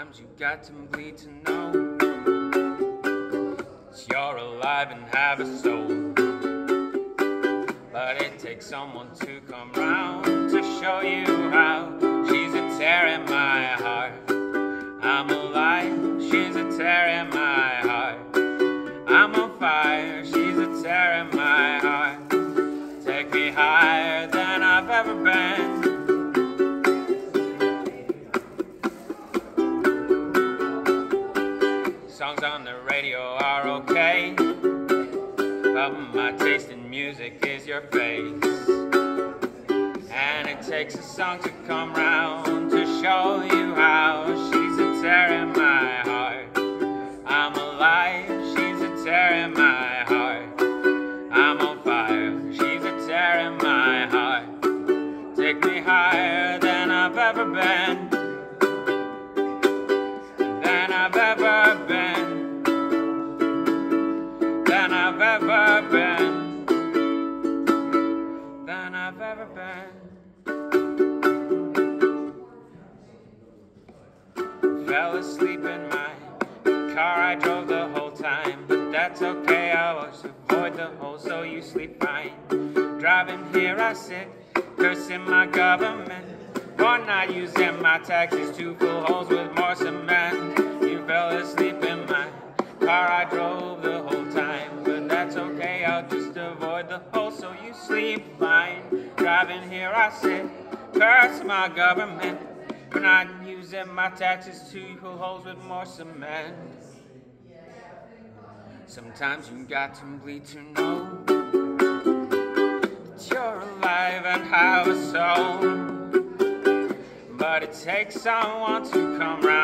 Sometimes you got to bleed to know you're alive and have a soul. But it takes someone to come round to show you how. She's a tear in my heart. I'm alive, she's a tear in my heart. I'm on fire, she's Songs on the radio are okay, but my taste in music is your face. And it takes a song to come round to show you how she's a tear in my been. Than I've ever been. Fell asleep in my car, I drove the whole time. But that's okay, I always avoid the hole so you sleep fine. Driving here, I sit, cursing my government. For not using my taxes to fill holes with more cement. You fell asleep in my car, I drove so you sleep fine. Driving here, I sit, curse my government. For not using my taxes to fill holes with more cement. Sometimes you got to bleed to know that you're alive and have a soul. But it takes someone to come round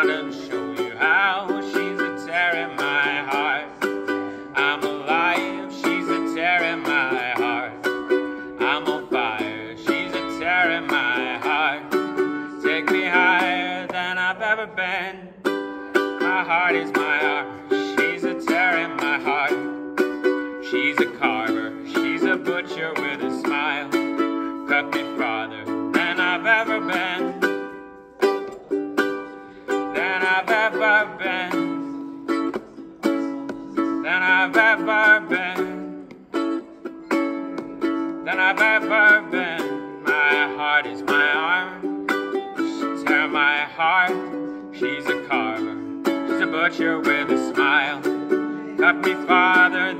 my heart. Take me higher than I've ever been. My heart is my art, she's a tear in my heart. She's a carver, she's a butcher with a smile. Cut me farther than I've ever been. Than I've ever been. Than I've ever been. Than I've ever been. My heart is my arm. Tear my heart. She's a carver. She's a butcher with a smile. Cut me farther